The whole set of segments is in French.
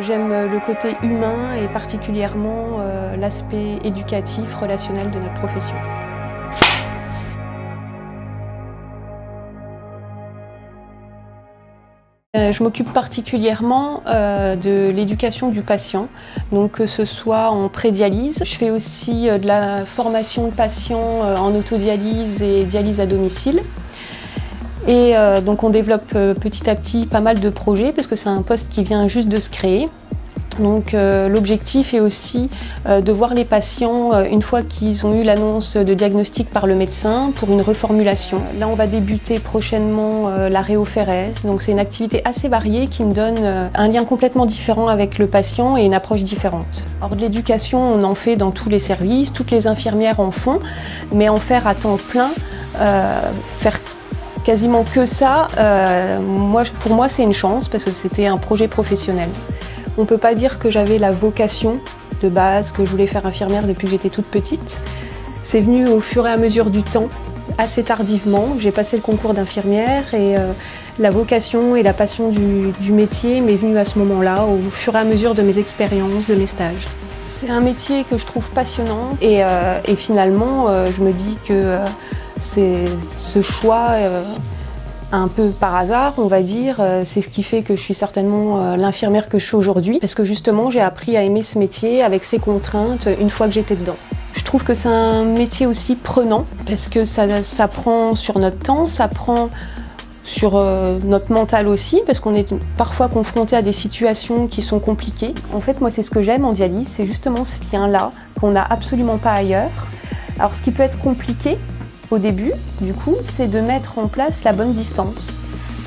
J'aime le côté humain et particulièrement euh, l'aspect éducatif, relationnel de notre profession. Euh, je m'occupe particulièrement euh, de l'éducation du patient, donc que ce soit en prédialyse. Je fais aussi de la formation de patients en autodialyse et dialyse à domicile. Et euh, donc on développe euh, petit à petit pas mal de projets parce que c'est un poste qui vient juste de se créer. Donc euh, l'objectif est aussi de voir les patients une fois qu'ils ont eu l'annonce de diagnostic par le médecin pour une reformulation. Là on va débuter prochainement la réophérèse. Donc c'est une activité assez variée qui me donne un lien complètement différent avec le patient et une approche différente. Or de l'éducation on en fait dans tous les services, toutes les infirmières en font, mais en faire à temps plein, faire quasiment que ça, euh, moi, pour moi c'est une chance parce que c'était un projet professionnel. On ne peut pas dire que j'avais la vocation de base, que je voulais faire infirmière depuis que j'étais toute petite. C'est venu au fur et à mesure du temps, assez tardivement. J'ai passé le concours d'infirmière et euh, la vocation et la passion du, métier m'est venue à ce moment-là, au fur et à mesure de mes expériences, de mes stages. C'est un métier que je trouve passionnant et, euh, finalement je me dis que c'est ce choix euh, un peu par hasard, on va dire. Euh, c'est ce qui fait que je suis certainement euh, l'infirmière que je suis aujourd'hui, parce que justement j'ai appris à aimer ce métier avec ses contraintes une fois que j'étais dedans. Je trouve que c'est un métier aussi prenant, parce que ça, ça prend sur notre temps, ça prend sur notre mental aussi, parce qu'on est parfois confronté à des situations qui sont compliquées. En fait, moi, c'est ce que j'aime en dialyse, c'est justement ce lien-là qu'on n'a absolument pas ailleurs. Alors, ce qui peut être compliqué, au début, du coup, c'est de mettre en place la bonne distance.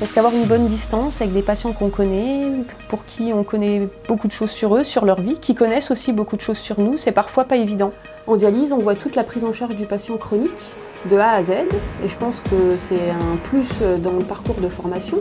Parce qu'avoir une bonne distance avec des patients qu'on connaît, pour qui on connaît beaucoup de choses sur eux, sur leur vie, qui connaissent aussi beaucoup de choses sur nous, c'est parfois pas évident. En dialyse, on voit toute la prise en charge du patient chronique, de A à Z, et je pense que c'est un plus dans le parcours de formation.